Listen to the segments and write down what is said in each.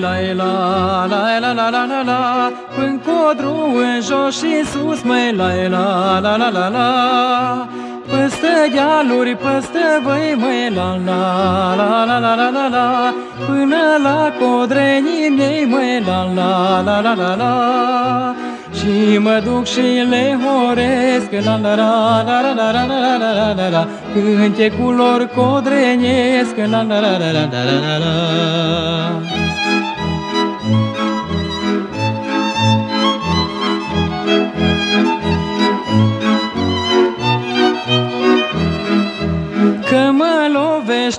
la la la Până codru în jos și în sus măi la la la la la la Păstă dealuri, păstă voi măi la la la la la la la la Până la codrenii mei măi la la la la la la și mă duc și le horesc la la la la la la la la la la la la Cântecul lor codrenesc la la la la la la la la Că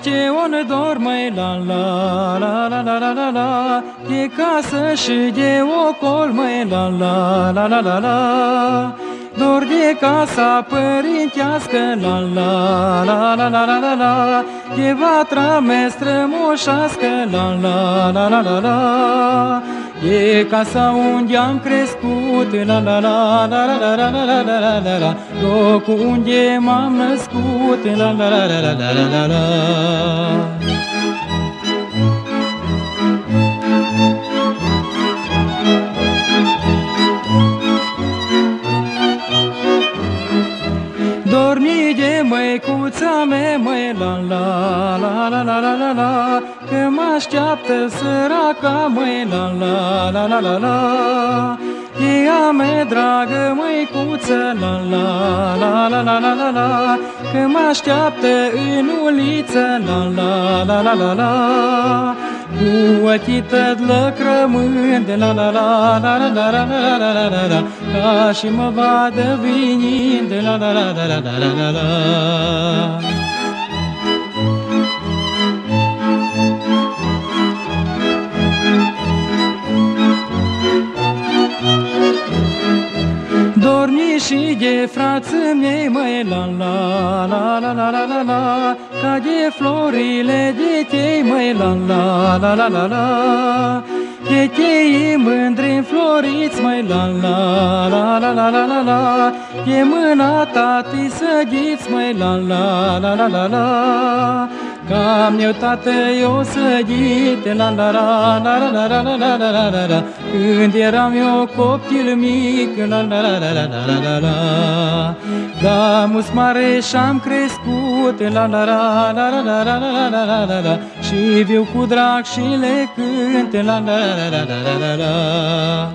lovește un dor mai la la la la la la la la De casă și de ocol mai la la la la la la Dor de casa părintească la la la la la la la la De vatra mea strămoșească la la la la la la E casa unde am crescut la la la la la la la la la la la la Locul unde m-am născut la la la la la la la la la măicuța mea, măi, la la la la la la la la Că mă așteaptă săraca, măi, la la la la la la Ea mea dragă, măicuță, la la la la la la la la Că mă așteaptă în uliță, la la la la la la cu ochii tăt lăcrămând de la la la la la la la la la la la la Ca și mă vadă vinind de la la la la la la la la la și de frații mei, măi, la la la la la la la la Ca de florile de tei, măi, la la la la la la De tei mândri înfloriți, măi, la la la la la la la la De mâna tati sădiți, măi, la la la la la la Cam eu tată eu sădit la la la la la la la la la la la la Când eram eu copil mic la la la la la la la la la Da mus mare și-am crescut la la la la la la la la la la la la Și viu cu drag și le cânt la la la la la la la la